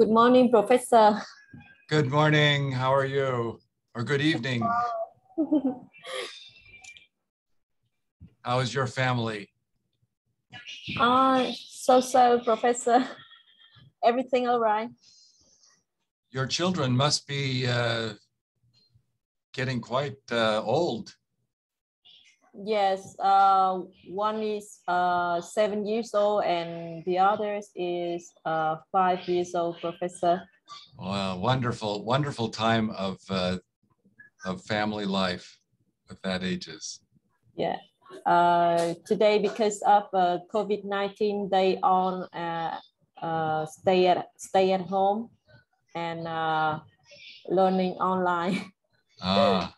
Good morning, Professor. Good morning. How are you? Or good evening. How is your family? Uh, so so, Professor. Everything all right? Your children must be uh, getting quite uh, old. Yes, uh, one is uh, seven years old and the other is uh, five years old, Professor. Wow, wonderful, wonderful time of uh, of family life with that ages. Yeah. Uh, today, because of uh, COVID nineteen, they all uh, uh, stay at stay at home and uh, learning online. Ah.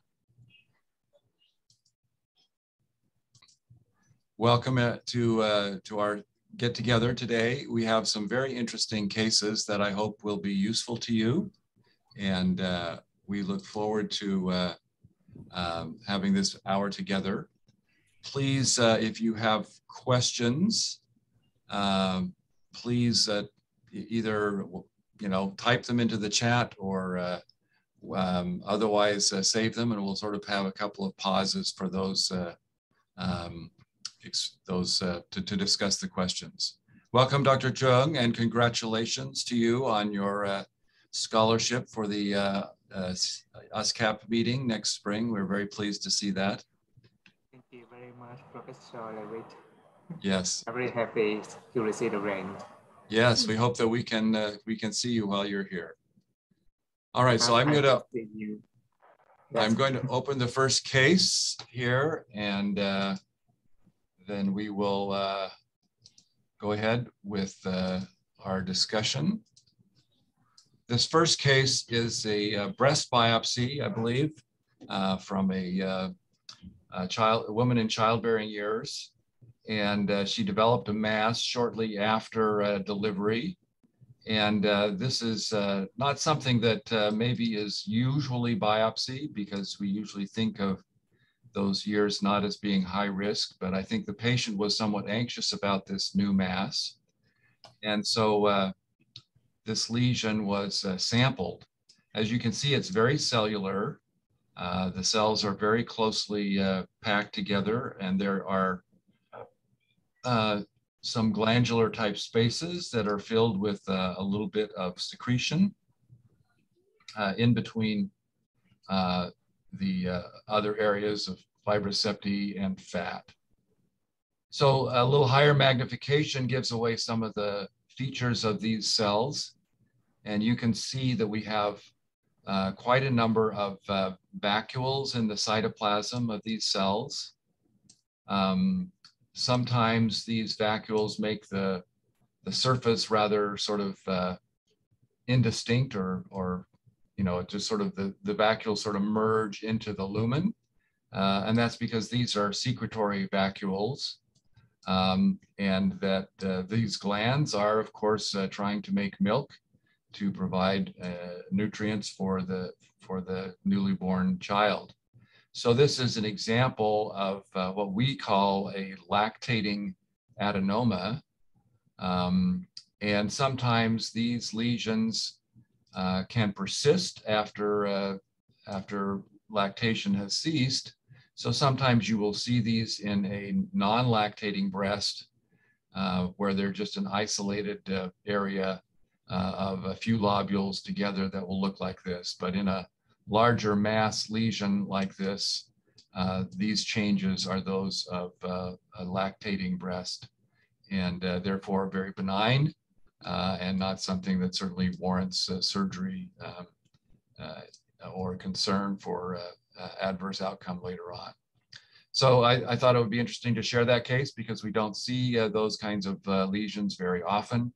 Welcome uh, to uh, to our get together today. We have some very interesting cases that I hope will be useful to you, and uh, we look forward to uh, um, having this hour together. Please, uh, if you have questions, um, please uh, either you know type them into the chat or um, otherwise save them, and we'll sort of have a couple of pauses for those um, those uh, to, to discuss the questions. Welcome, Dr. Chung, and congratulations to you on your uh, scholarship for the uh, uh, USCAP meeting next spring. We're very pleased to see that. Thank you very much, Professor Levitt. Yes, I'm very happy to receive the rank. yes, we hope that we can uh, we can see you while you're here. All right, so I'm have seen you. I'm going to open the first case here and uh, then we will uh, go ahead with uh, our discussion. This first case is a uh, breast biopsy, I believe, uh, from a, uh, a child, a woman in childbearing years. And uh, she developed a mass shortly after delivery. And this is not something that maybe is usually biopsy because we usually think of those years not as being high risk, but I think the patient was somewhat anxious about this new mass. And so uh, this lesion was uh, sampled. As you can see, it's very cellular. Uh, the cells are very closely uh, packed together and there are uh, some glandular type spaces that are filled with uh, a little bit of secretion in between the uh, other areas of fibrous septi and fat. So a little higher magnification gives away some of the features of these cells. And you can see that we have uh, quite a number of uh, vacuoles in the cytoplasm of these cells. Um, sometimes these vacuoles make the, the surface rather sort of uh, indistinct or, or, you know, just sort of the, the vacuoles sort of merge into the lumen. Uh, and that's because these are secretory vacuoles. Um, and that uh, these glands are, of course, uh, trying to make milk to provide uh, nutrients for the, for the newly born child. So this is an example of uh, what we call a lactating adenoma. Um, and sometimes these lesions uh, can persist after, uh, after lactation has ceased. So sometimes you will see these in a non-lactating breast uh, where they're just an isolated uh, area uh, of a few lobules together that will look like this. But in a larger mass lesion like this, uh, these changes are those of uh, a lactating breast and uh, therefore very benign and not something that certainly warrants uh, surgery um, uh, or concern for uh, uh, adverse outcome later on. So I, I thought it would be interesting to share that case because we don't see uh, those kinds of uh, lesions very often,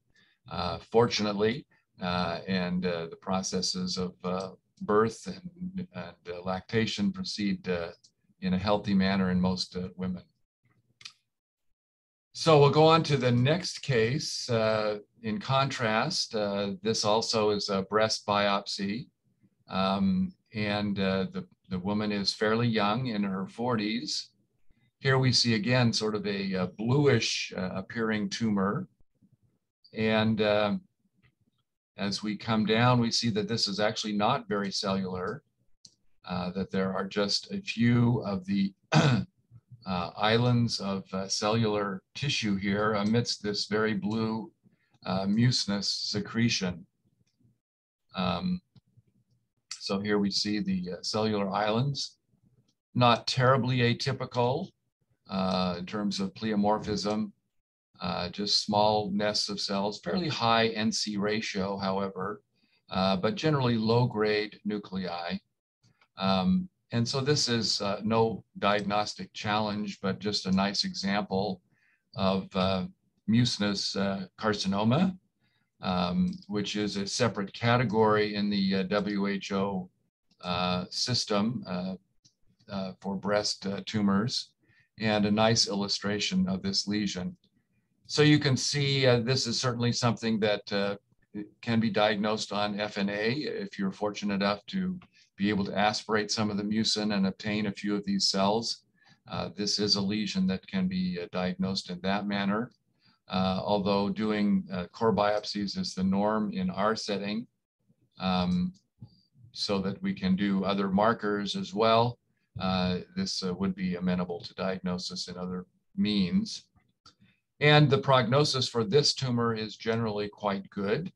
uh, fortunately, uh, and uh, the processes of uh, birth and, and uh, lactation proceed uh, in a healthy manner in most uh, women. So we'll go on to the next case. In contrast, uh, this also is a breast biopsy. Um, and uh, the, the woman is fairly young in her 40s. Here we see again sort of a, a bluish uh, appearing tumor. And um as we come down, we see that this is actually not very cellular, uh, that there are just a few of the uh, islands of uh, cellular tissue here amidst this very blue uh, mucinous secretion. Um, so here we see the uh, cellular islands, not terribly atypical uh, in terms of pleomorphism, uh, just small nests of cells, fairly high NC ratio, however, uh, but generally low grade nuclei. Um, and so this is uh, no diagnostic challenge, but just a nice example of mucinous uh, carcinoma, um, which is a separate category in the uh, WHO system for breast tumors, and a nice illustration of this lesion. So you can see uh, this is certainly something that uh, can be diagnosed on FNA if you're fortunate enough to be able to aspirate some of the mucin and obtain a few of these cells. Uh, this is a lesion that can be uh, diagnosed in that manner. Uh, although doing uh, core biopsies is the norm in our setting, um, so that we can do other markers as well. this would be amenable to diagnosis in other means. And the prognosis for this tumor is generally quite good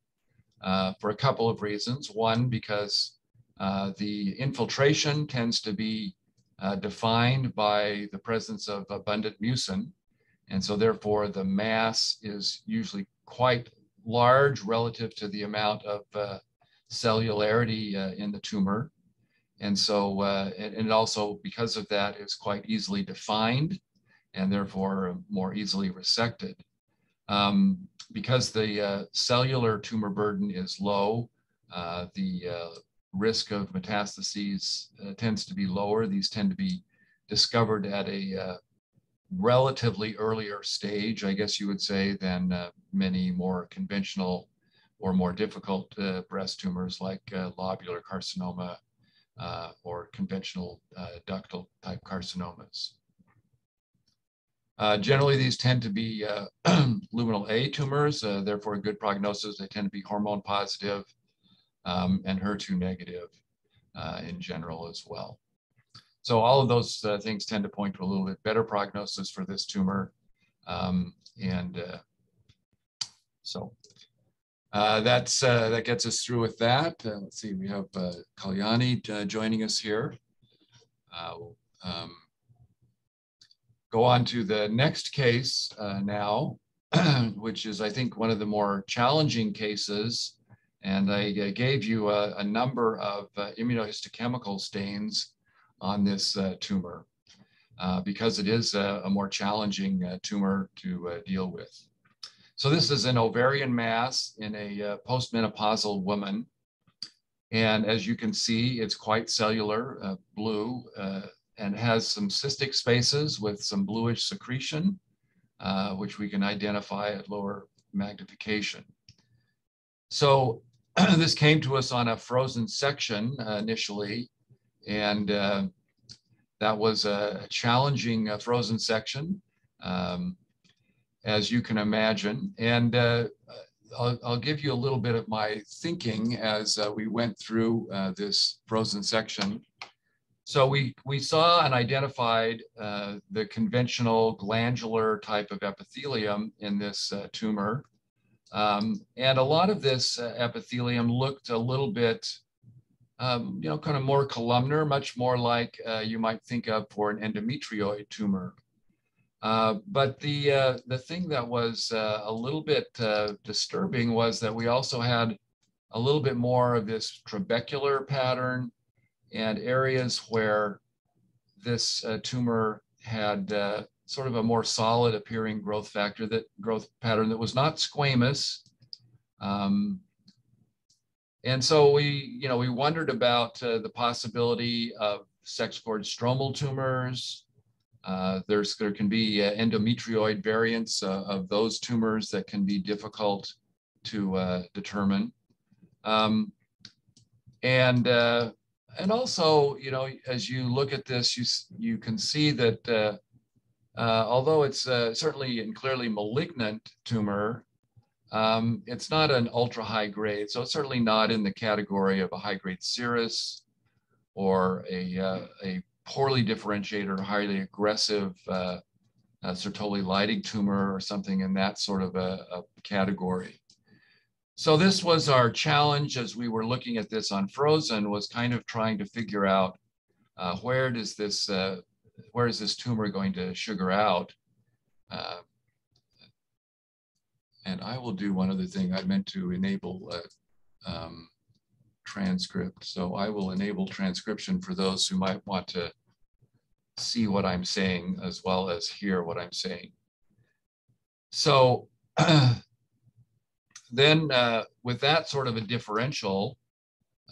uh, for a couple of reasons. One, because uh, the infiltration tends to be uh, defined by the presence of abundant mucin. And so therefore the mass is usually quite large relative to the amount of uh, cellularity uh, in the tumor. And so, uh, and, and also because of that is quite easily defined and therefore more easily resected. Um, because the uh, cellular tumor burden is low, uh, the uh, risk of metastases tends to be lower. These tend to be discovered at a relatively earlier stage, I guess you would say, than uh, many more conventional or more difficult breast tumors like lobular carcinoma or conventional ductal type carcinomas. Uh, generally, these tend to be uh, luminal A tumors, uh, therefore a good prognosis. They tend to be hormone positive um, and HER2 negative uh, in general as well. So all of those uh, things tend to point to a little bit better prognosis for this tumor. Um, and uh, so that's, that gets us through with that. let's see, we have Kalyani joining us here. Um, go on to the next case uh, now, which is, I think, one of the more challenging cases. And I uh, gave you a, a number of uh, immunohistochemical stains on this uh, tumor uh, because it is a, a more challenging uh, tumor to deal with. So this is an ovarian mass in a postmenopausal woman. And as you can see, it's quite cellular, blue, and has some cystic spaces with some bluish secretion, uh, which we can identify at lower magnification. So this came to us on a frozen section uh, initially, and uh, that was a challenging uh, frozen section, um, as you can imagine. And uh, I'll, I'll, give you a little bit of my thinking as uh, we went through this frozen section. So we, we saw and identified uh, the conventional glandular type of epithelium in this uh, tumor. Um, and a lot of this uh, epithelium looked a little bit, um, you know, kind of more columnar, much more like uh, you might think of for an endometrioid tumor. Uh, but the, uh, the thing that was a little bit disturbing was that we also had a little bit more of this trabecular pattern and areas where this uh, tumor had uh, sort of a more solid appearing growth factor that growth pattern that was not squamous. Um, and so we, you know, we wondered about uh, the possibility of sex cord stromal tumors. Uh, there's, there can be uh, endometrioid variants uh, of those tumors that can be difficult to determine. Um, and and also, you know, as you look at this, you you can see that uh, uh, although it's uh, certainly and clearly malignant tumor, Um, it's not an ultra high grade, so it's certainly not in the category of a high grade serous or a, uh, a poorly differentiated or highly aggressive uh, uh, Sertoli tumor or something in that sort of a, a, category. So this was our challenge as we were looking at this on frozen was kind of trying to figure out uh, where does this, uh, where is this tumor going to sugar out? And I will do one other thing. I meant to enable uh, um, transcript. So I will enable transcription for those who might want to see what I'm saying as well as hear what I'm saying. So then uh, with that sort of a differential,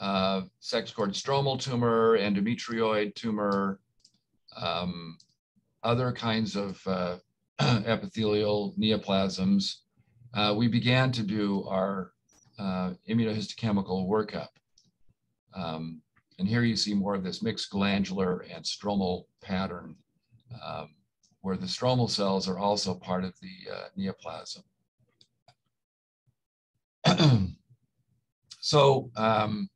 uh, sex cord stromal tumor, endometrioid tumor, um, other kinds of uh, epithelial neoplasms, uh, we began to do our uh, immunohistochemical workup. Um, and here you see more of this mixed glandular and stromal pattern um, where the stromal cells are also part of the uh, neoplasm. so um,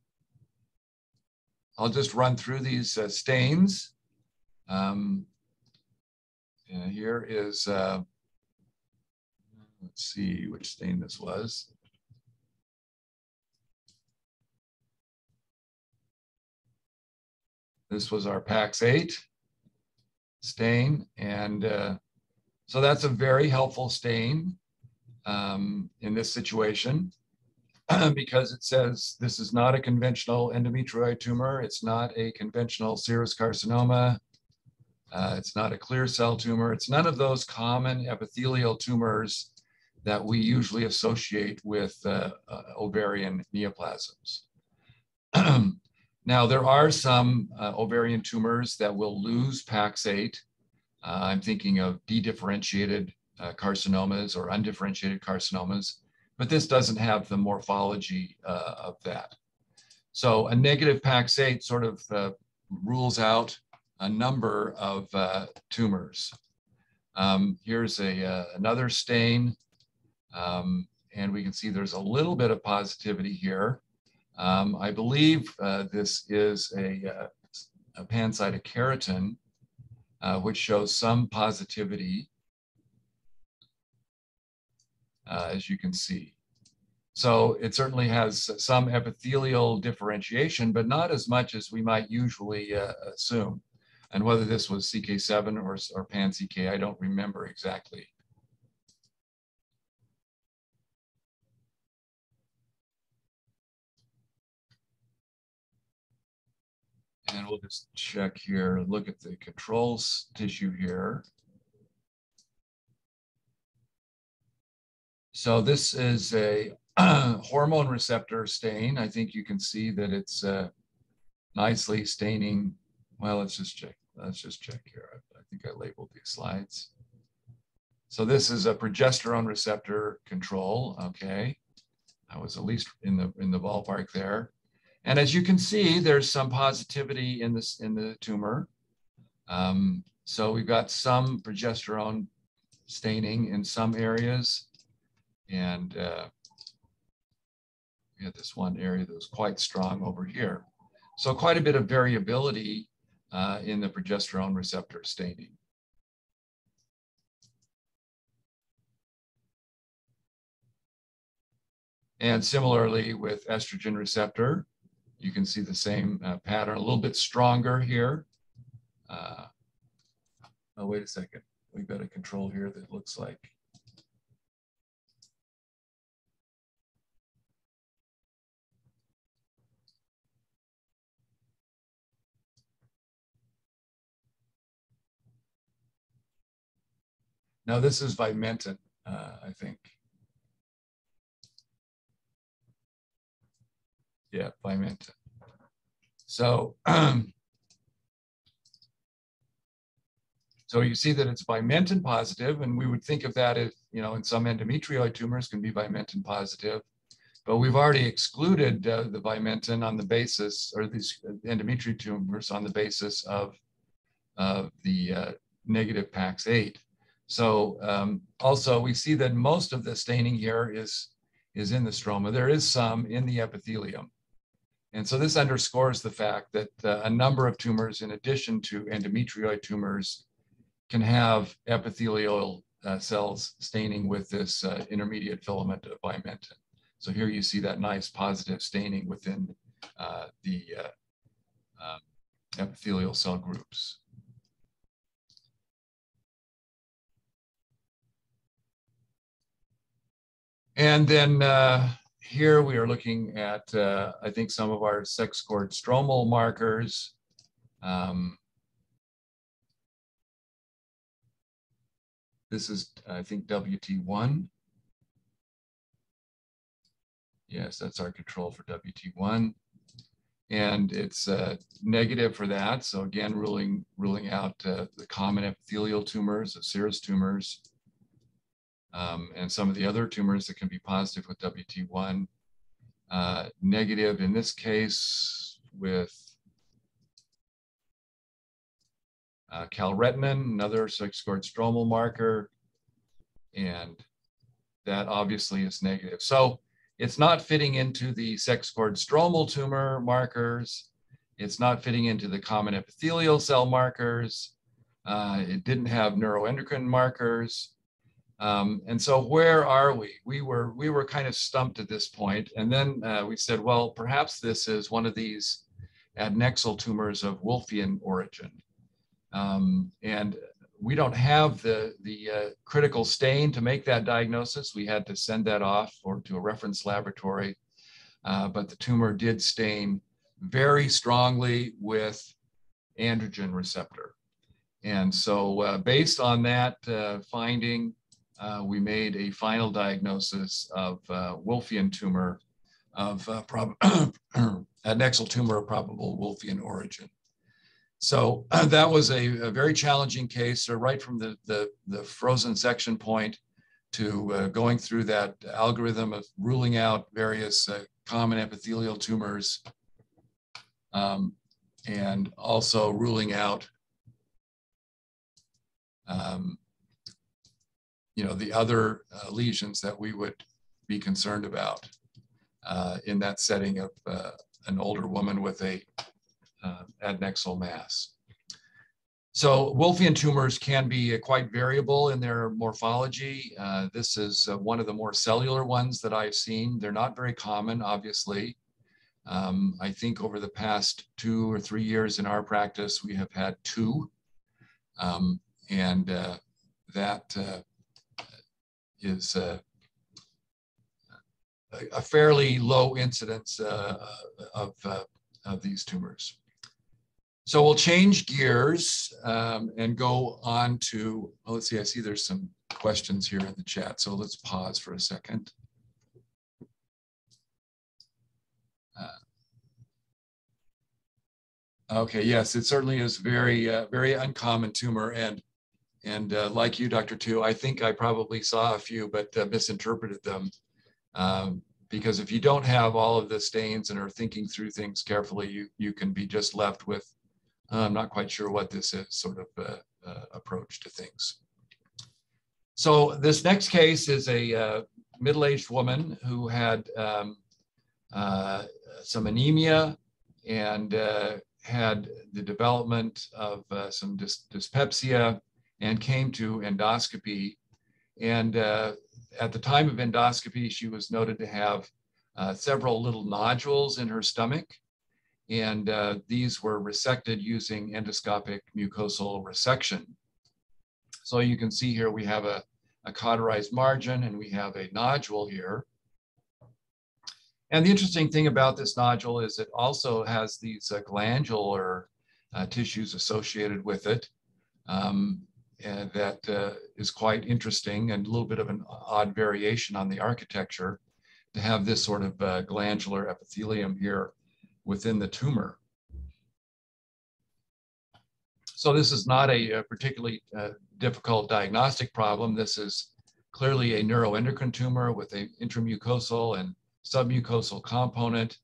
I'll just run through these uh, stains. Um, here is, uh, let's see which stain this was. This was our PAX8 stain. And uh, so that's a very helpful stain um, in this situation because it says this is not a conventional endometrioid tumor. It's not a conventional serous carcinoma. Uh, it's not a clear cell tumor. It's none of those common epithelial tumors that we usually associate with uh, uh, ovarian neoplasms. Now, there are some uh, ovarian tumors that will lose PAX8. Uh, I'm thinking of dedifferentiated uh, carcinomas or undifferentiated carcinomas, but this doesn't have the morphology uh, of that. So a negative PAX8 sort of rules out a number of tumors. Um, here's a, another stain, um, and we can see there's a little bit of positivity here. Um, I believe uh, this is a, uh, a pancytokeratin, uh, which shows some positivity, uh, as you can see. So it certainly has some epithelial differentiation, but not as much as we might usually uh, assume. And whether this was CK7 or, or pan-CK, I don't remember exactly. And we'll just check here, look at the controls tissue here. So this is a hormone receptor stain. I think you can see that it's uh, nicely staining. Well, let's just check. Let's just check here. I, I think I labeled these slides. So this is a progesterone receptor control. Okay, I was at least in the in the ballpark there. And as you can see, there's some positivity in this in the tumor. Um, so we've got some progesterone staining in some areas. And uh, we had this one area that was quite strong over here. So quite a bit of variability uh, in the progesterone receptor staining. And similarly with estrogen receptor, you can see the same uh, pattern, a little bit stronger here. Uh, oh, wait a second. We've got a control here that looks like Now this is Vimentin, uh, I think. Yeah, Vimentin. So, um, so you see that it's Vimentin positive, and we would think of that as, you know, in some endometrioid tumors can be Vimentin positive, but we've already excluded uh, the Vimentin on the basis, or these endometrioid tumors on the basis of, of the uh, negative PAX8. So um, also we see that most of the staining here is is in the stroma. There is some in the epithelium. And so this underscores the fact that uh, a number of tumors, in addition to endometrioid tumors, can have epithelial uh, cells staining with this uh, intermediate filament of vimentin. So here you see that nice positive staining within uh, the uh, um, epithelial cell groups. And then uh, here we are looking at, uh, I think, some of our sex cord stromal markers. Um, this is, I think, WT1. Yes, that's our control for WT1. And it's uh, negative for that. So again, ruling, ruling out uh, the common epithelial tumors, the serous tumors um, and some of the other tumors that can be positive with WT1. Uh, negative in this case with uh, calretinin, another sex-cord stromal marker, and that obviously is negative. So it's not fitting into the sex-cord stromal tumor markers. It's not fitting into the common epithelial cell markers. Uh, it didn't have neuroendocrine markers. Um, and so where are we? We were we were kind of stumped at this point, and then uh, we said, well, perhaps this is one of these adnexal tumors of Wolffian origin, um, and we don't have the the uh, critical stain to make that diagnosis. We had to send that off or to a reference laboratory, uh, but the tumor did stain very strongly with androgen receptor. And so uh, based on that uh, finding, uh, we made a final diagnosis of uh, Wolffian tumor of uh, prob- adnexal tumor of probable Wolffian origin. So that was a, a, very challenging case, so right from the, the, the frozen section point to uh, going through that algorithm of ruling out various uh, common epithelial tumors um, and also ruling out um, you know, the other uh, lesions that we would be concerned about uh, in that setting of uh, an older woman with a uh, adnexal mass. So Wolffian tumors can be uh, quite variable in their morphology. Uh, this is one of the more cellular ones that I've seen. They're not very common, obviously. Um, I think over the past two or three years in our practice, we have had two. Um, and that is uh, a fairly low incidence uh, of, uh, of these tumors. So we'll change gears um, and go on to, well, let's see, I see there's some questions here in the chat. So let's pause for a second. Uh, okay, yes, it certainly is very, uh, very uncommon tumor. And and uh, like you, Dr. Tu, I think I probably saw a few, but uh, misinterpreted them. Um, because if you don't have all of the stains and are thinking through things carefully, you, you can be just left with, uh, I'm not quite sure what this is sort of uh, uh, approach to things. So this next case is a uh, middle-aged woman who had um, some anemia and had the development of some dys dyspepsia and came to endoscopy. And uh, at the time of endoscopy, she was noted to have uh, several little nodules in her stomach. And uh, these were resected using endoscopic mucosal resection. So you can see here we have a, a cauterized margin and we have a nodule here. And the interesting thing about this nodule is it also has these uh, glandular uh, tissues associated with it. Um, and that uh, is quite interesting and a little bit of an odd variation on the architecture to have this sort of uh, glandular epithelium here within the tumor. So this is not a, a particularly uh, difficult diagnostic problem. This is clearly a neuroendocrine tumor with an intramucosal and submucosal component.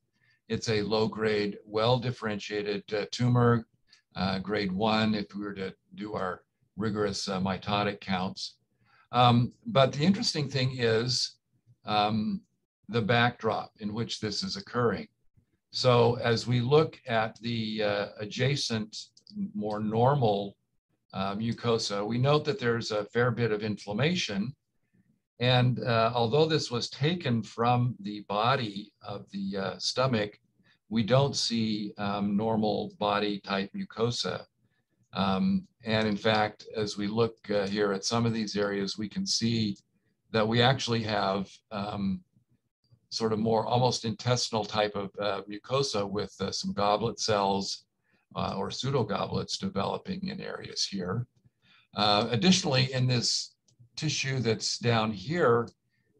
It's a low-grade, well-differentiated uh, tumor, uh, grade one if we were to do our rigorous uh, mitotic counts. Um, but the interesting thing is um, the backdrop in which this is occurring. So as we look at the uh, adjacent, more normal uh, mucosa, we note that there's a fair bit of inflammation. And uh, although this was taken from the body of the uh, stomach, we don't see um, normal body type mucosa. Um, and in fact, as we look uh, here at some of these areas, we can see that we actually have um, sort of more almost intestinal type of uh, mucosa with uh, some goblet cells uh, or pseudogoblets developing in areas here. Uh, additionally, in this tissue that's down here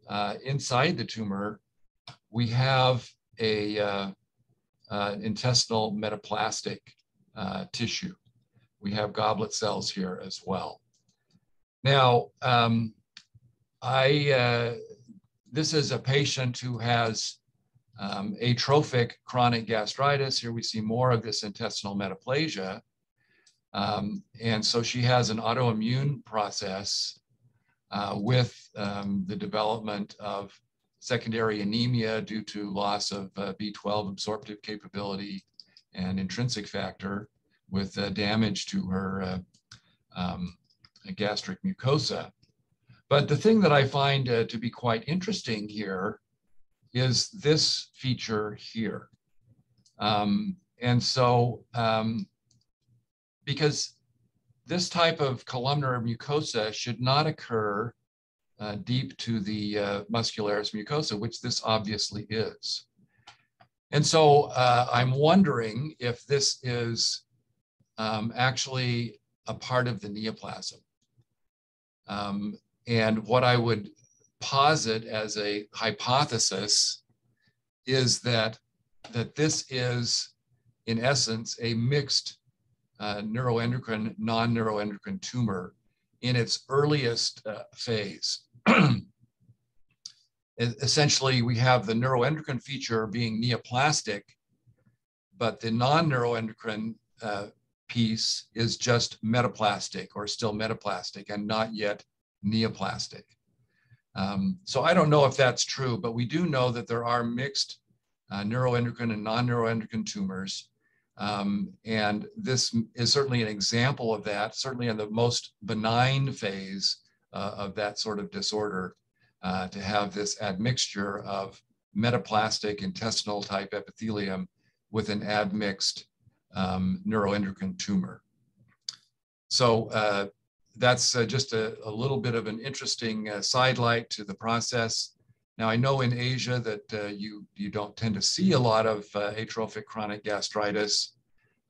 uh, inside the tumor, we have a intestinal metaplastic tissue. We have goblet cells here as well. Now, um, I uh, this is a patient who has um, atrophic chronic gastritis. Here we see more of this intestinal metaplasia. Um, and so she has an autoimmune process uh, with um, the development of secondary anemia due to loss of uh, B12 absorptive capability and intrinsic factor with uh, damage to her uh, um, gastric mucosa. But the thing that I find uh, to be quite interesting here is this feature here. Um, and so, um, because this type of columnar mucosa should not occur uh, deep to the uh, muscularis mucosa, which this obviously is. And so uh, I'm wondering if this is um, actually a part of the neoplasm. Um, and what I would posit as a hypothesis is that, that this is, in essence, a mixed uh, neuroendocrine, non-neuroendocrine tumor in its earliest uh, phase. Essentially, we have the neuroendocrine feature being neoplastic, but the non-neuroendocrine uh, piece is just metaplastic or still metaplastic and not yet neoplastic. Um, so I don't know if that's true, but we do know that there are mixed uh, neuroendocrine and non-neuroendocrine tumors. Um, and this is certainly an example of that, certainly in the most benign phase uh, of that sort of disorder, uh, to have this admixture of metaplastic intestinal type epithelium with an admixed um, neuroendocrine tumor. So uh, that's uh, just a, a, little bit of an interesting uh, sidelight to the process. Now, I know in Asia that uh, you, you don't tend to see a lot of uh, atrophic chronic gastritis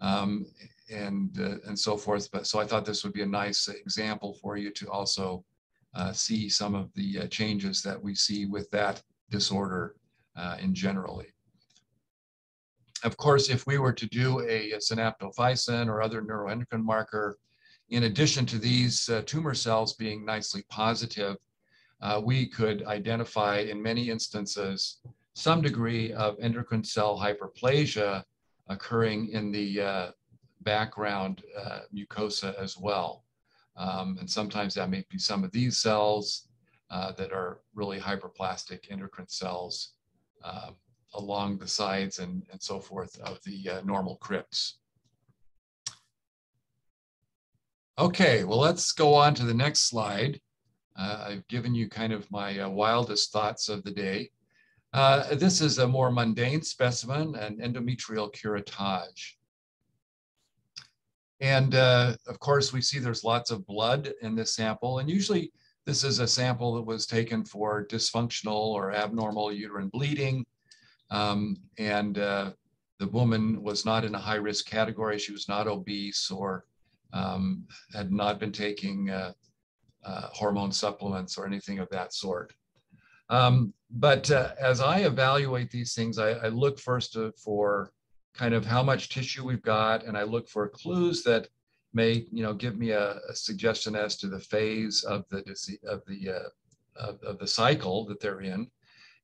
um, and, uh, and so forth, but so I thought this would be a nice example for you to also see some of the changes that we see with that disorder in generally. Of course, if we were to do a, a synaptophysin or other neuroendocrine marker, in addition to these uh, tumor cells being nicely positive, uh, we could identify in many instances some degree of endocrine cell hyperplasia occurring in the uh, background uh, mucosa as well. Um, and sometimes that may be some of these cells uh, that are really hyperplastic endocrine cells um, along the sides and, and so forth of the uh, normal crypts. Okay, well, let's go on to the next slide. Uh, I've given you kind of my uh, wildest thoughts of the day. Uh, this is a more mundane specimen, an endometrial curettage. And uh, of course, we see there's lots of blood in this sample. And usually this is a sample that was taken for dysfunctional or abnormal uterine bleeding. Um, and uh, the woman was not in a high risk category. She was not obese or um, had not been taking uh, uh, hormone supplements or anything of that sort. Um, but uh, as I evaluate these things, I, I look first to, for kind of how much tissue we've got, and I look for clues that may, you know, give me a, a suggestion as to the phase of the disease, of the uh, of, of the cycle that they're in.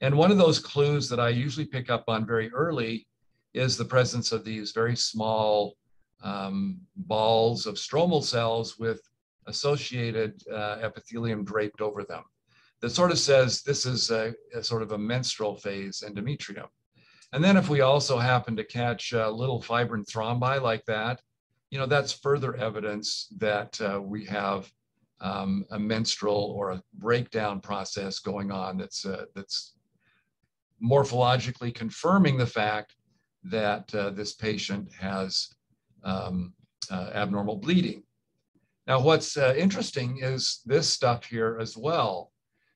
And one of those clues that I usually pick up on very early is the presence of these very small um, balls of stromal cells with associated uh, epithelium draped over them. that sort of says this is a, a sort of a menstrual phase endometrium. And then if we also happen to catch little fibrin thrombi like that, you know, that's further evidence that uh, we have um, a menstrual or a breakdown process going on that's, uh, that's morphologically confirming the fact that uh, this patient has um, uh, abnormal bleeding. Now, what's uh, interesting is this stuff here as well.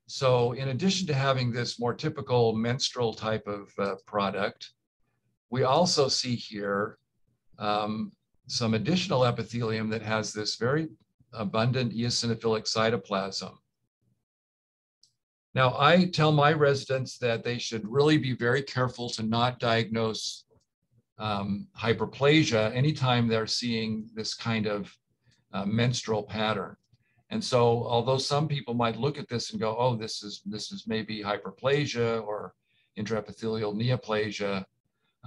So in addition to having this more typical menstrual type of uh, product, we also see here um, some additional epithelium that has this very abundant eosinophilic cytoplasm. Now, I tell my residents that they should really be very careful to not diagnose um, hyperplasia anytime they're seeing this kind of uh, menstrual pattern. And so, although some people might look at this and go, "Oh, this is this is maybe hyperplasia or intraepithelial neoplasia,"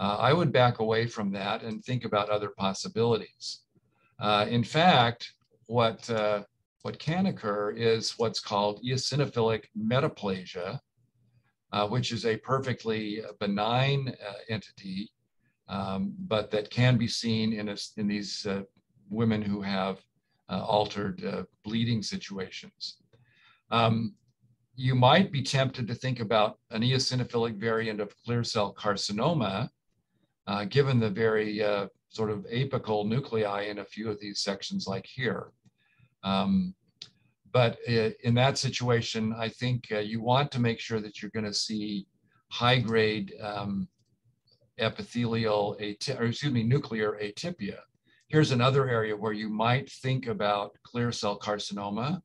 uh, I would back away from that and think about other possibilities. Uh, in fact, what uh, what can occur is what's called eosinophilic metaplasia, uh, which is a perfectly benign uh, entity, um, but that can be seen in a, in these uh, women who have uh, altered uh, bleeding situations. Um, you might be tempted to think about an eosinophilic variant of clear cell carcinoma, uh, given the very sort of apical nuclei in a few of these sections like here. Um, but in that situation, I think uh, you want to make sure that you're going to see high grade um, epithelial, or excuse me, nuclear atypia. Here's another area where you might think about clear cell carcinoma.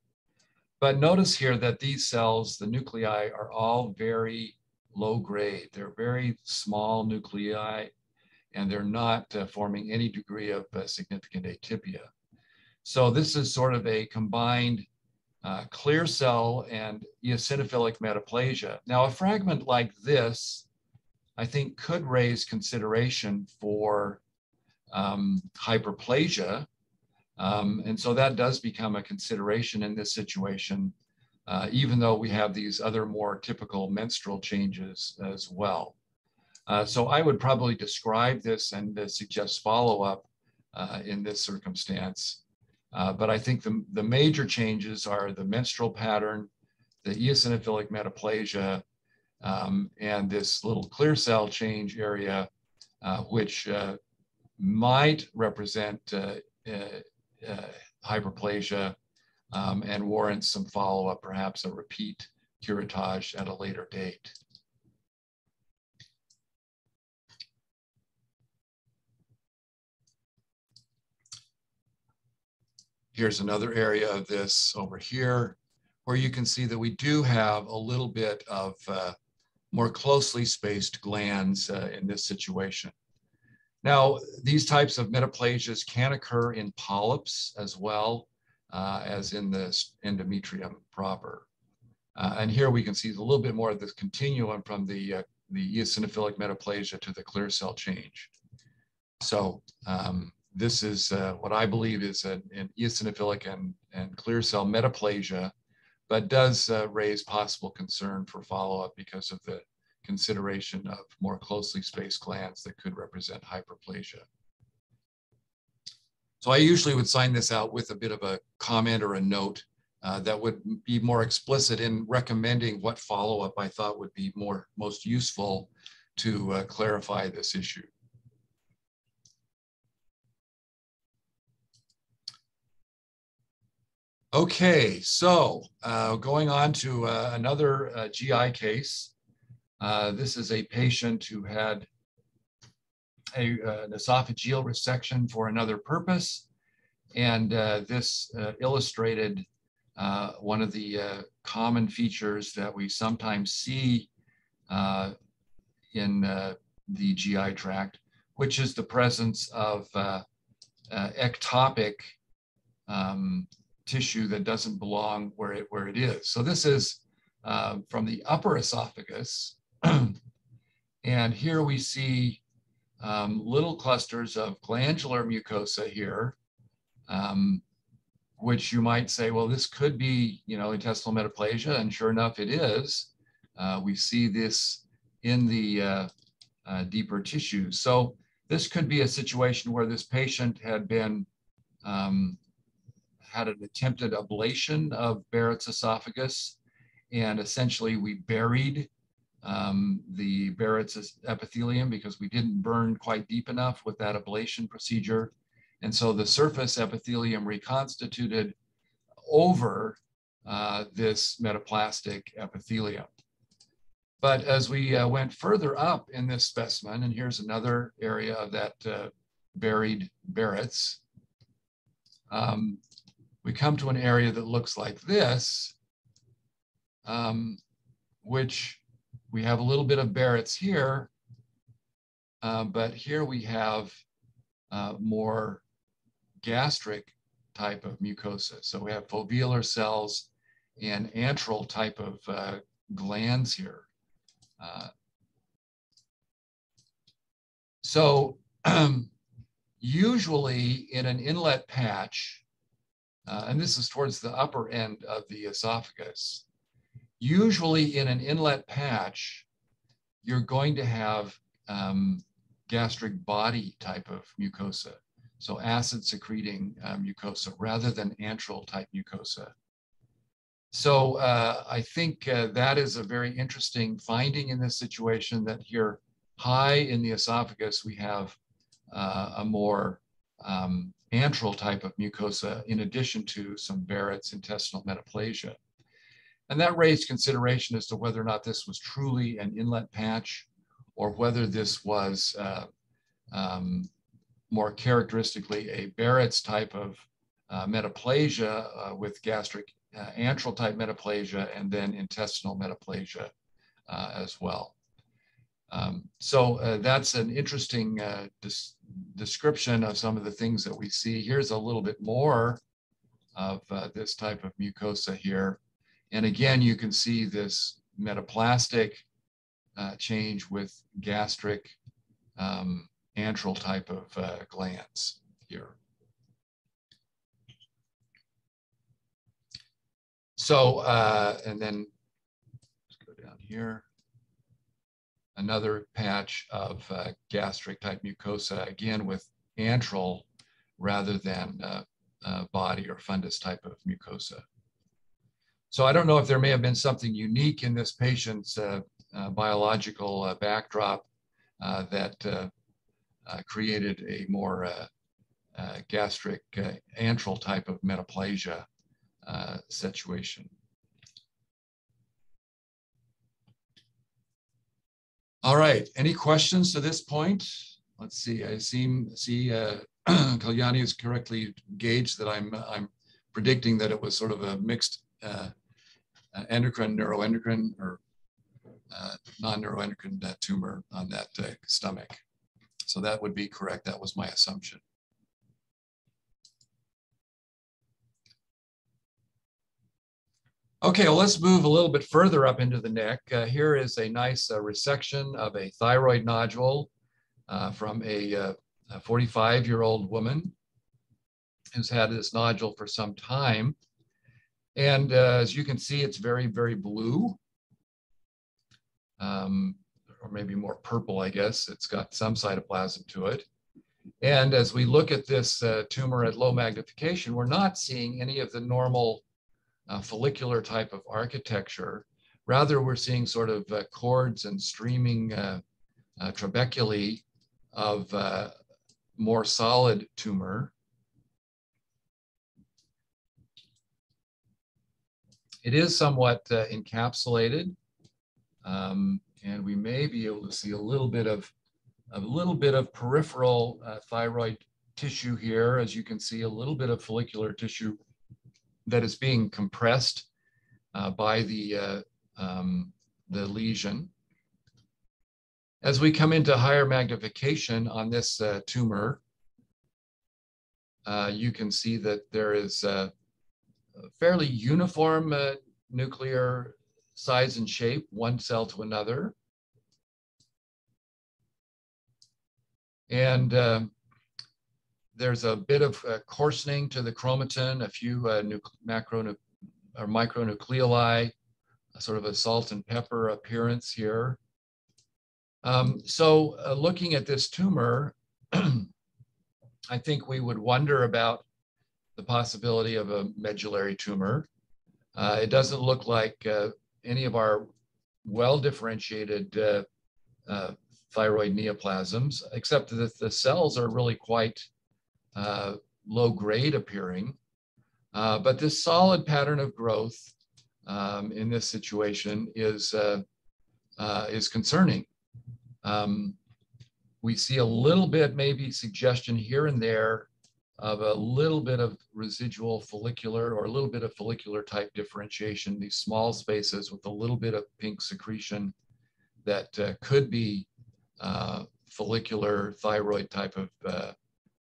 But notice here that these cells, the nuclei, are all very low grade. They're very small nuclei, and they're not uh, forming any degree of uh, significant atypia. So this is sort of a combined uh, clear cell and eosinophilic metaplasia. Now, a fragment like this, I think, could raise consideration for um, hyperplasia. Um, and so that does become a consideration in this situation, uh, even though we have these other more typical menstrual changes as well. Uh, so I would probably describe this and suggest follow-up uh, in this circumstance. Uh, but I think the, the major changes are the menstrual pattern, the eosinophilic metaplasia, um, and this little clear cell change area, uh, which might represent uh, uh, uh, hyperplasia um, and warrants some follow-up, perhaps a repeat curettage at a later date. Here's another area of this over here, where you can see that we do have a little bit of uh, more closely spaced glands uh, in this situation. Now, these types of metaplasias can occur in polyps as well uh, as in the endometrium proper. Uh, and here we can see a little bit more of this continuum from the, uh, the eosinophilic metaplasia to the clear cell change. So um, this is uh, what I believe is an, an, eosinophilic and, and clear cell metaplasia, but does uh, raise possible concern for follow-up because of the consideration of more closely spaced glands that could represent hyperplasia. So I usually would sign this out with a bit of a comment or a note uh, that would be more explicit in recommending what follow-up I thought would be more most useful to uh, clarify this issue. Okay, so uh, going on to uh, another uh, GI case. Uh, this is a patient who had a, uh, an esophageal resection for another purpose. And uh, this illustrated one of the common features that we sometimes see in the GI tract, which is the presence of ectopic um, tissue that doesn't belong where it, where it is. So this is uh, from the upper esophagus, and here we see um, little clusters of glandular mucosa here. Um, which you might say, well, this could be, you know, intestinal metaplasia, and sure enough, it is. Uh, we see this in the uh, uh, deeper tissues. So this could be a situation where this patient had been um, had an attempted ablation of Barrett's esophagus, and essentially we buried um, the Barrett's epithelium because we didn't burn quite deep enough with that ablation procedure. And so the surface epithelium reconstituted over uh, this metaplastic epithelium. But as we uh, went further up in this specimen, and here's another area of that uh, buried Barrett's, um, we come to an area that looks like this, um, which we have a little bit of Barrett's here, uh, but here we have uh, more gastric type of mucosa. So we have foveolar cells and antral type of uh, glands here. Uh, so usually in an inlet patch, uh, and this is towards the upper end of the esophagus, usually in an inlet patch, you're going to have um, gastric body type of mucosa. So acid secreting uh, mucosa rather than antral type mucosa. So uh, I think uh, that is a very interesting finding in this situation that here high in the esophagus, we have uh, a more um, antral type of mucosa in addition to some Barrett's intestinal metaplasia. And that raised consideration as to whether or not this was truly an inlet patch or whether this was uh, um, more characteristically a Barrett's type of uh, metaplasia uh, with gastric uh, antral type metaplasia and then intestinal metaplasia uh, as well. Um, so uh, that's an interesting uh, description of some of the things that we see. Here's a little bit more of uh, this type of mucosa here. And again, you can see this metaplastic uh, change with gastric um, antral type of uh, glands here. So, uh, and then let's go down here another patch of uh, gastric type mucosa, again with antral rather than uh, uh, body or fundus type of mucosa. So I don't know if there may have been something unique in this patient's uh, uh, biological uh, backdrop that created a more gastric antral type of metaplasia situation. All right, any questions to this point? Let's see, I seem, see uh, Kalyani has correctly gauged that I'm, I'm predicting that it was sort of a mixed uh, uh endocrine, neuroendocrine, or uh, non-neuroendocrine tumor on that uh, stomach. So that would be correct. That was my assumption. Okay, well, let's move a little bit further up into the neck. Uh, here is a nice uh, resection of a thyroid nodule uh, from a 45-year-old uh, woman who's had this nodule for some time. And uh, as you can see, it's very, very blue, um, or maybe more purple, I guess. It's got some cytoplasm to it. And as we look at this uh, tumor at low magnification, we're not seeing any of the normal uh, follicular type of architecture. Rather, we're seeing sort of uh, cords and streaming uh, uh trabeculae of uh, more solid tumor. It is somewhat uh, encapsulated, um, and we may be able to see a little bit of a little bit of peripheral thyroid tissue here, as you can see, a little bit of follicular tissue that is being compressed uh, by the, uh, um, the lesion. As we come into higher magnification on this uh, tumor, uh, you can see that there is a fairly uniform nuclear size and shape, one cell to another. And um, there's a bit of uh, coarsening to the chromatin, a few uh, macro or micronucleoli, sort of a salt and pepper appearance here. Um, so uh, looking at this tumor, I think we would wonder about the possibility of a medullary tumor. Uh, it doesn't look like uh, any of our well-differentiated uh, uh, thyroid neoplasms, except that the cells are really quite uh, low grade appearing. Uh, but this solid pattern of growth um, in this situation is, uh, uh, is concerning. Um, we see a little bit, maybe suggestion here and there of a little bit of residual follicular or a little bit of follicular type differentiation, these small spaces with a little bit of pink secretion that uh, could be uh, follicular thyroid type of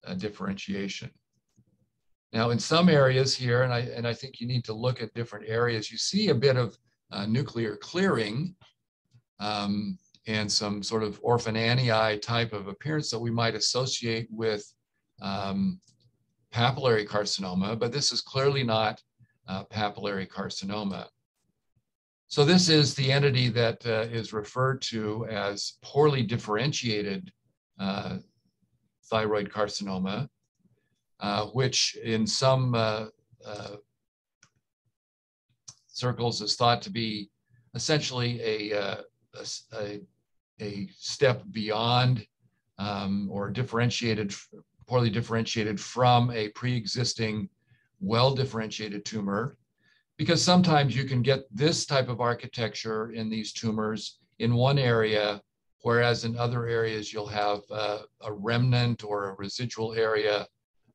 uh, differentiation. Now, in some areas here, and I, and I think you need to look at different areas, you see a bit of uh, nuclear clearing um, and some sort of orphan orphananii type of appearance that we might associate with um, papillary carcinoma, but this is clearly not uh, papillary carcinoma. So this is the entity that uh, is referred to as poorly differentiated uh, thyroid carcinoma, uh, which in some uh, uh, circles is thought to be essentially a, uh, a, a, step beyond um, or differentiated, poorly differentiated from a pre-existing well-differentiated tumor. Because sometimes you can get this type of architecture in these tumors in one area, whereas in other areas you'll have uh, a remnant or a residual area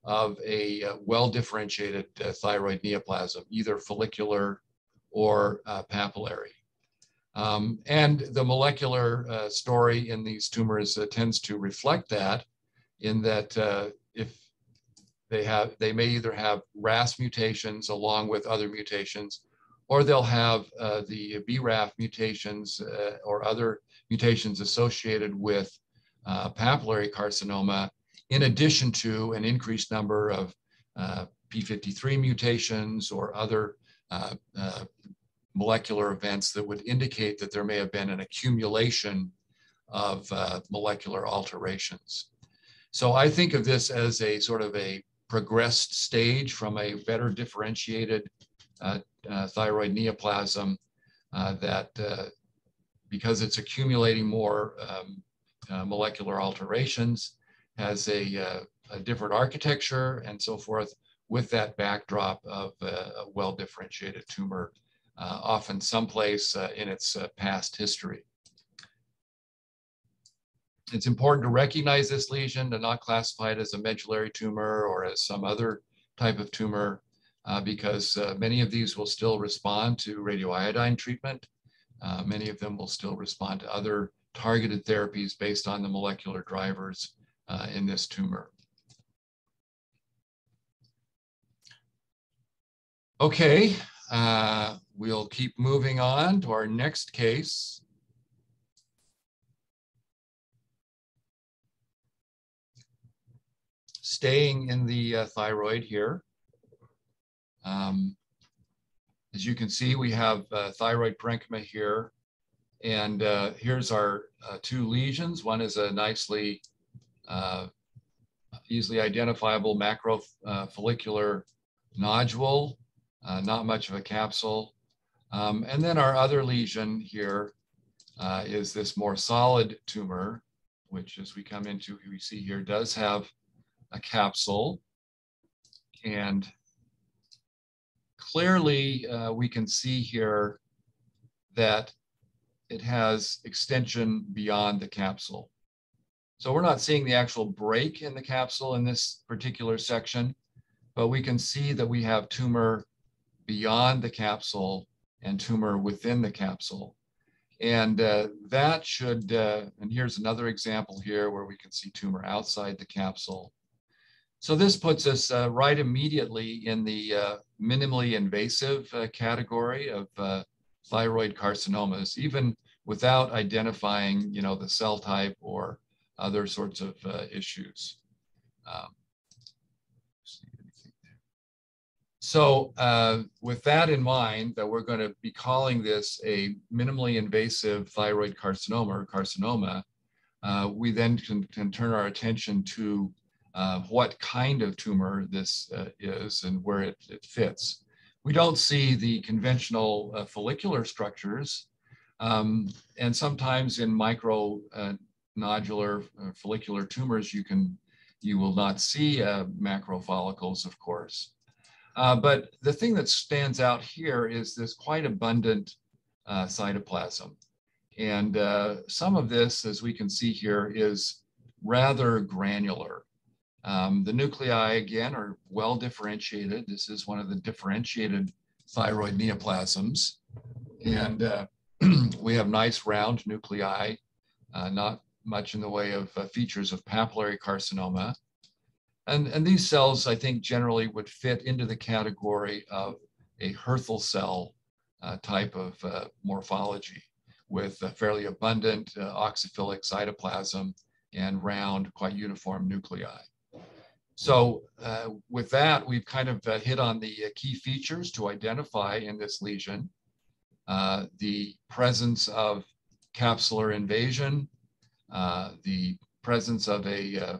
of a uh, well-differentiated uh, thyroid neoplasm, either follicular or uh, papillary. Um, and the molecular uh, story in these tumors uh, tends to reflect that in that if they have, they may either have RAS mutations along with other mutations, or they'll have uh, the BRAF mutations uh, or other mutations associated with uh, papillary carcinoma, in addition to an increased number of uh, P53 mutations or other uh, uh, molecular events that would indicate that there may have been an accumulation of molecular alterations. So I think of this as a sort of a progressed stage from a better differentiated thyroid neoplasm uh, that uh, because it's accumulating more um, uh, molecular alterations has a, uh, a, different architecture and so forth with that backdrop of a well-differentiated tumor, often someplace in its past history. It's important to recognize this lesion, to not classify it as a medullary tumor or as some other type of tumor, uh, because uh, many of these will still respond to radioiodine treatment. Uh, many of them will still respond to other targeted therapies based on the molecular drivers uh, in this tumor. Okay, uh, we'll keep moving on to our next case. staying in the thyroid here. Um, as you can see, we have uh, thyroid parenchyma here. And uh, here's our uh, two lesions. One is a nicely uh, easily identifiable macro uh, follicular nodule, not much of a capsule. Um, and then our other lesion here is this more solid tumor, which as we come into, we see here does have a capsule. And clearly uh, we can see here that it has extension beyond the capsule. So we're not seeing the actual break in the capsule in this particular section, but we can see that we have tumor beyond the capsule and tumor within the capsule. And uh, that should, uh, and here's another example here where we can see tumor outside the capsule. So this puts us uh, right immediately in the uh, minimally invasive uh, category of uh, thyroid carcinomas, even without identifying, you know, the cell type or other sorts of uh, issues. Um, so uh, with that in mind, that we're going to be calling this a minimally invasive thyroid carcinoma or carcinoma, uh, we then can, can turn our attention to uh, what kind of tumor this uh, is and where it, it, fits. We don't see the conventional uh, follicular structures, um, and sometimes in micro uh, nodular follicular tumors, you can you will not see macro follicles, of course. Uh, but the thing that stands out here is this quite abundant uh, cytoplasm. And uh, some of this, as we can see here, is rather granular. Um, the nuclei, again, are well differentiated. This is one of the differentiated thyroid neoplasms. And uh, we have nice round nuclei, uh, not much in the way of uh, features of papillary carcinoma. And, and these cells, I think, generally would fit into the category of a Hürthle cell uh, type of uh, morphology with a fairly abundant uh, oxyphilic cytoplasm and round, quite uniform nuclei. So uh, with that, we've kind of uh, hit on the uh, key features to identify in this lesion. the presence of capsular invasion, the presence of a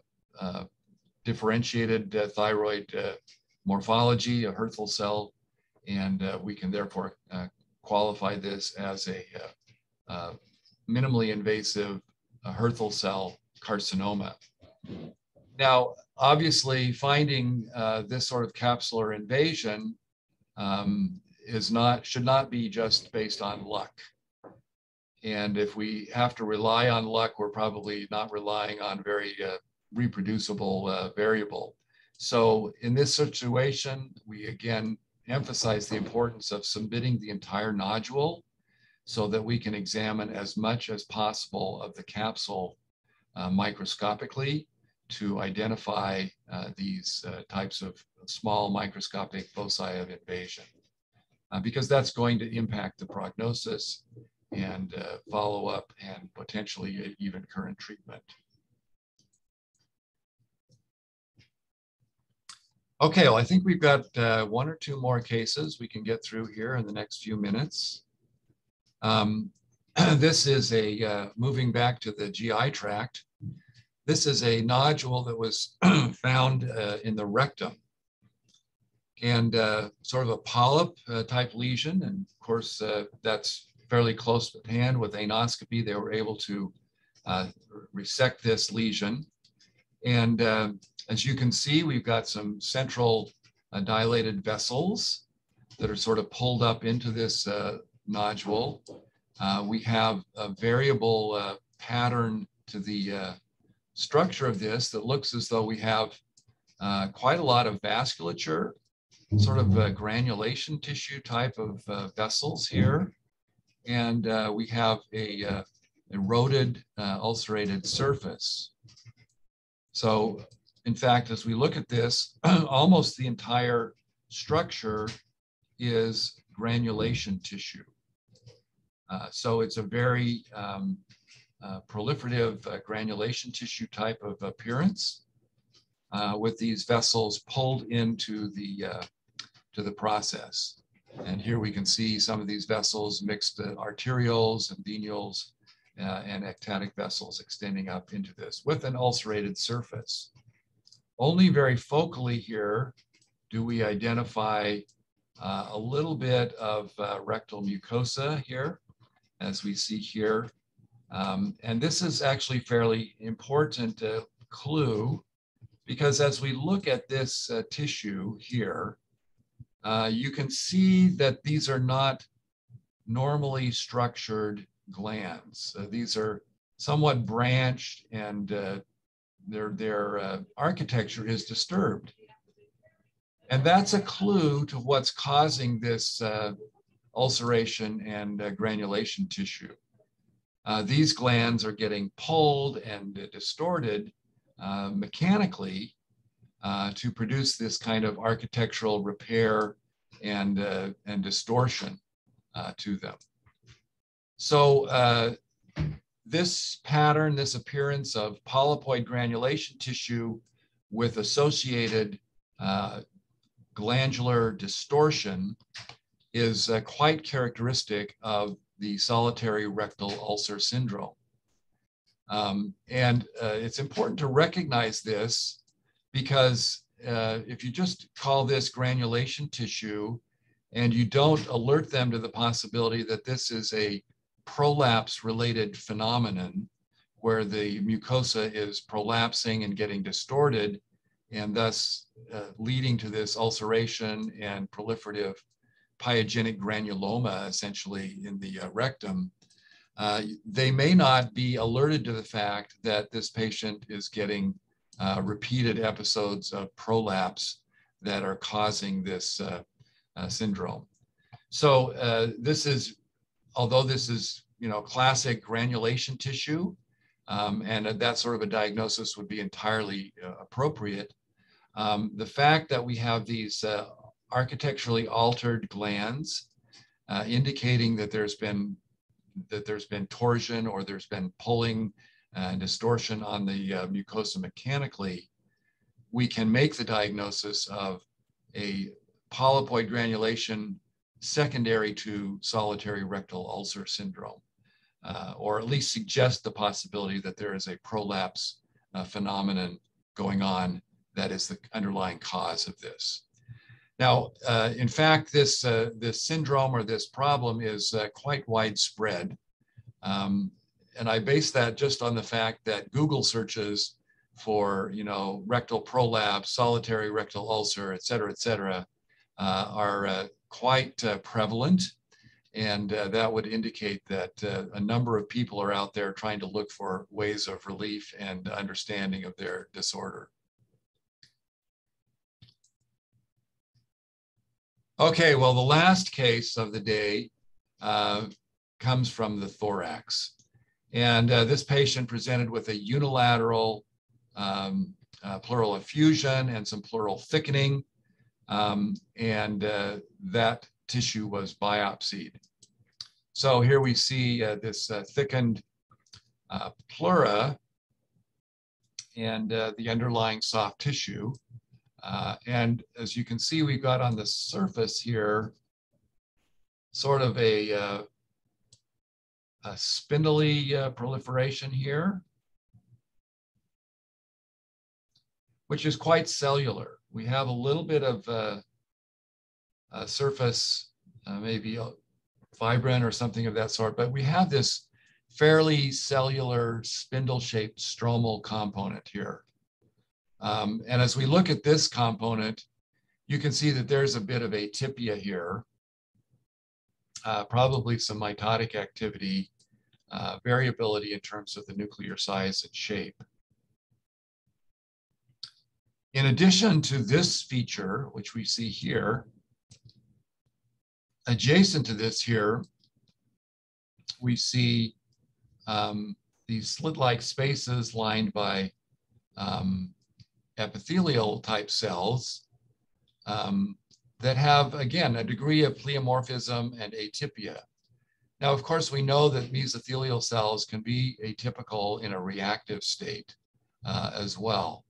differentiated uh, thyroid uh, morphology, a Hürthle cell, and uh, we can therefore qualify this as a minimally invasive Hürthle cell carcinoma. Now, obviously, finding uh, this sort of capsular invasion um, is not should not be just based on luck. And if we have to rely on luck, we're probably not relying on very uh, reproducible uh, variable. So in this situation, we again emphasize the importance of submitting the entire nodule so that we can examine as much as possible of the capsule uh, microscopically to identify uh, these uh, types of small microscopic foci of invasion. Uh, because that's going to impact the prognosis and uh, follow up and potentially even current treatment. Okay, well, I think we've got uh, one or two more cases we can get through here in the next few minutes. Um, this is a, uh, moving back to the GI tract, this is a nodule that was found uh, in the rectum and uh, sort of a polyp uh, type lesion. And of course, uh, that's fairly close at hand with anoscopy. They were able to resect this lesion. And as you can see, we've got some central uh, dilated vessels that are sort of pulled up into this uh, nodule. Uh, we have a variable uh, pattern to the uh, structure of this that looks as though we have uh, quite a lot of vasculature, sort of a granulation tissue type of vessels here. And we have a eroded ulcerated surface. So in fact, as we look at this, almost the entire structure is granulation tissue. Uh, so it's a very um, uh, proliferative uh, granulation tissue type of appearance uh, with these vessels pulled into the, uh, to the process. And here we can see some of these vessels, mixed arterioles and venules and ectatic vessels extending up into this with an ulcerated surface. Only very focally here do we identify uh, a little bit of uh, rectal mucosa here, as we see here. Um, and this is actually fairly important uh, clue because as we look at this uh, tissue here, uh, you can see that these are not normally structured glands. Uh, these are somewhat branched and their, their uh, architecture is disturbed. And that's a clue to what's causing this uh, ulceration and uh, granulation tissue. Uh, these glands are getting pulled and distorted uh, mechanically uh, to produce this kind of architectural repair and, and distortion to them. So this pattern, this appearance of polypoid granulation tissue with associated uh, glandular distortion is uh, quite characteristic of the solitary rectal ulcer syndrome. Um, and uh, it's important to recognize this because uh, if you just call this granulation tissue and you don't alert them to the possibility that this is a prolapse related phenomenon where the mucosa is prolapsing and getting distorted and thus uh, leading to this ulceration and proliferative pyogenic granuloma essentially in the uh, rectum, uh, they may not be alerted to the fact that this patient is getting uh, repeated episodes of prolapse that are causing this uh, uh, syndrome. So uh, this is, although this is, you know, classic granulation tissue, um, and that sort of a diagnosis would be entirely appropriate. Um, the fact that we have these architecturally altered glands, uh, indicating that there's been that there's been torsion or there's been pulling and distortion on the uh, mucosa mechanically, we can make the diagnosis of a polypoid granulation secondary to solitary rectal ulcer syndrome, uh, or at least suggest the possibility that there is a prolapse uh, phenomenon going on that is the underlying cause of this. Now, uh, in fact, this, uh, this syndrome or this problem is uh, quite widespread. Um, and I base that just on the fact that Google searches for, you know, rectal prolapse, solitary rectal ulcer, et cetera, et cetera, uh, are uh, quite uh, prevalent. And that would indicate that a number of people are out there trying to look for ways of relief and understanding of their disorder. Okay, well, the last case of the day uh, comes from the thorax. And uh, this patient presented with a unilateral um, uh, pleural effusion and some pleural thickening. Um, and uh, that tissue was biopsied. So here we see uh, this uh, thickened pleura and the underlying soft tissue. Uh, and as you can see, we've got on the surface here sort of a, uh, a spindly uh, proliferation here, which is quite cellular. We have a little bit of uh, surface, uh, maybe fibrin or something of that sort, but we have this fairly cellular spindle-shaped stromal component here. Um, and as we look at this component, you can see that there's a bit of atypia here, uh, probably some mitotic activity, uh, variability in terms of the nuclear size and shape. In addition to this feature, which we see here, adjacent to this here, we see um, these slit-like spaces lined by um, epithelial type cells um, that have, again, a degree of pleomorphism and atypia. Now, of course, we know that mesothelial cells can be atypical in a reactive state uh, as well.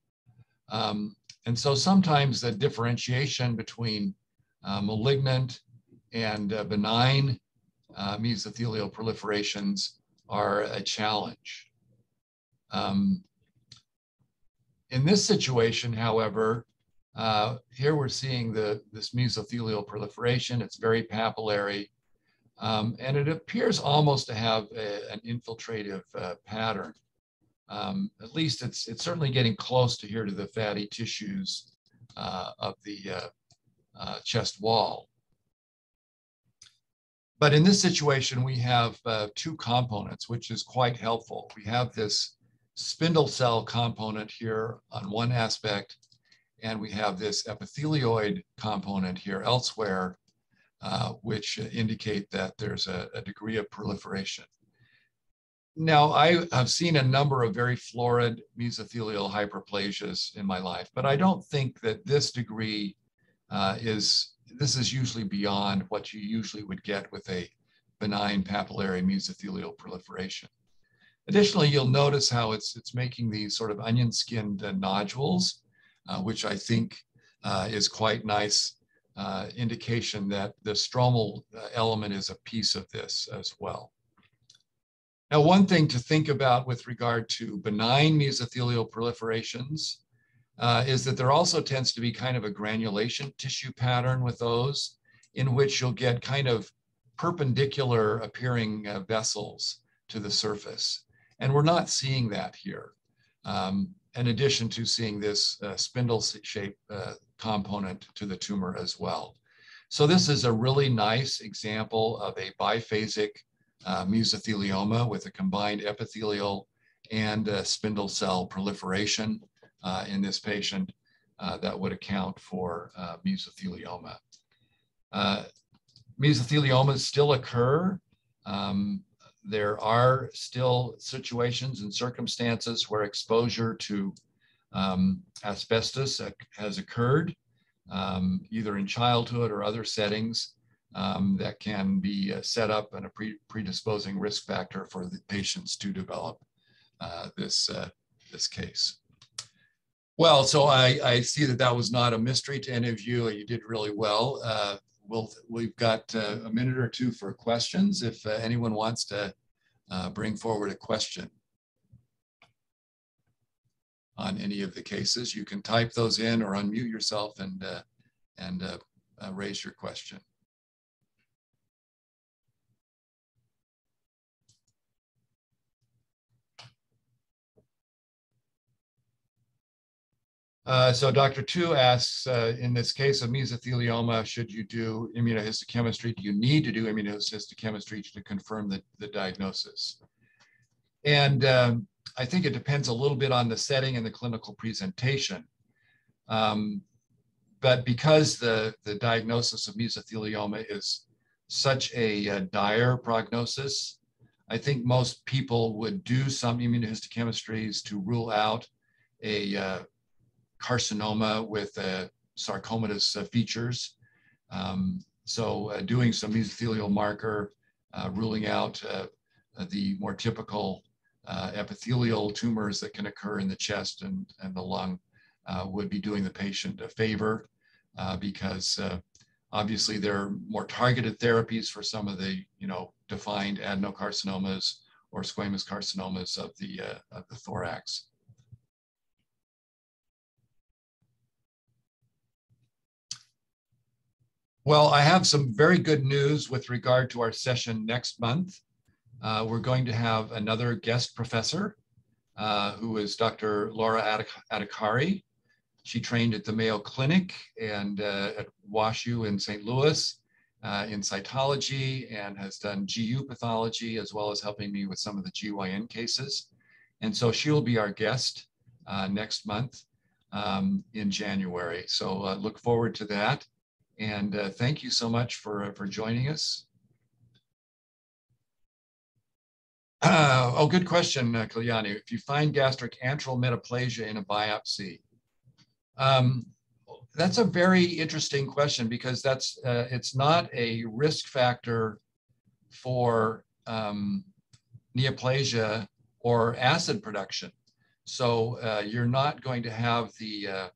Um, and so sometimes the differentiation between uh, malignant and uh, benign uh, mesothelial proliferations are a challenge. Um, in this situation, however, uh, here we're seeing the, this mesothelial proliferation. It's very papillary, um, and it appears almost to have a, an infiltrative uh, pattern. Um, at least it's, it's certainly getting close to here to the fatty tissues uh, of the uh, uh, chest wall. But in this situation, we have uh, two components, which is quite helpful. We have this spindle cell component here on one aspect, and we have this epithelioid component here elsewhere, uh, which indicate that there's a, a, degree of proliferation. Now, I have seen a number of very florid mesothelial hyperplasias in my life, but I don't think that this degree uh, is, this is usually beyond what you usually would get with a benign papillary mesothelial proliferation. Additionally, you'll notice how it's, it's making these sort of onion skinned uh, nodules, uh, which I think uh, is quite nice uh, indication that the stromal uh, element is a piece of this as well. Now, one thing to think about with regard to benign mesothelial proliferations uh, is that there also tends to be kind of a granulation tissue pattern with those in which you'll get kind of perpendicular appearing vessels to the surface. And we're not seeing that here, um, in addition to seeing this uh, spindle shaped uh, component to the tumor as well. So this is a really nice example of a biphasic uh, mesothelioma with a combined epithelial and spindle cell proliferation uh, in this patient uh, that would account for uh, mesothelioma. mesotheliomas still occur. Um, there are still situations and circumstances where exposure to um, asbestos has occurred, um, either in childhood or other settings um, that can be uh, set up and a pre predisposing risk factor for the patients to develop uh, this, uh, this case. Well, so I, I see that that was not a mystery to any of you. You did really well. We'll, we've got uh, a minute or two for questions if uh, anyone wants to uh, bring forward a question on any of the cases. You can type those in or unmute yourself and, uh, and uh, raise your question. Uh, so Dr. Tu asks, uh, in this case of mesothelioma, should you do immunohistochemistry? Do you need to do immunohistochemistry to confirm the, the diagnosis? And um, I think it depends a little bit on the setting and the clinical presentation. Um, but because the, the diagnosis of mesothelioma is such a, a dire prognosis, I think most people would do some immunohistochemistries to rule out a uh, carcinoma with uh, sarcomatous uh, features. Um, so uh, doing some mesothelial marker, uh, ruling out uh, the more typical uh, epithelial tumors that can occur in the chest and, and the lung would be doing the patient a favor because obviously there are more targeted therapies for some of the, you know, defined adenocarcinomas or squamous carcinomas of the, of the thorax. Well, I have some very good news with regard to our session next month. Uh, we're going to have another guest professor uh, who is Dr. Laura Adhikari. She trained at the Mayo Clinic and uh, at WashU in St. Louis uh, in cytology and has done GU pathology as well as helping me with some of the GYN cases. And so she will be our guest uh, next month um, in January. So uh, look forward to that. And uh, thank you so much for, uh, for joining us. Uh, oh, good question, uh, Kalyani. If you find gastric antral metaplasia in a biopsy, um, that's a very interesting question because that's uh, it's not a risk factor for um, neoplasia or acid production. So uh, you're not going to have the uh,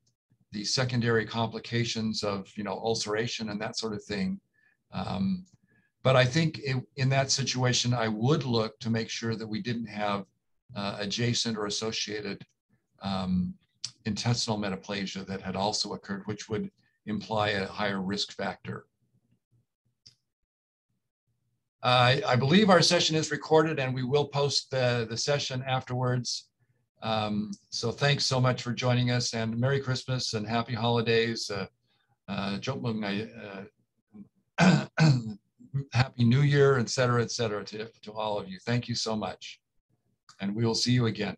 the secondary complications of you know ulceration and that sort of thing. Um, but I think it, in that situation, I would look to make sure that we didn't have uh, adjacent or associated um, intestinal metaplasia that had also occurred, which would imply a higher risk factor. Uh, I believe our session is recorded and we will post the, the session afterwards. Um, so thanks so much for joining us and Merry Christmas and Happy Holidays. Uh, uh, uh Happy New Year, et cetera, et cetera, to, to all of you. Thank you so much. And we will see you again.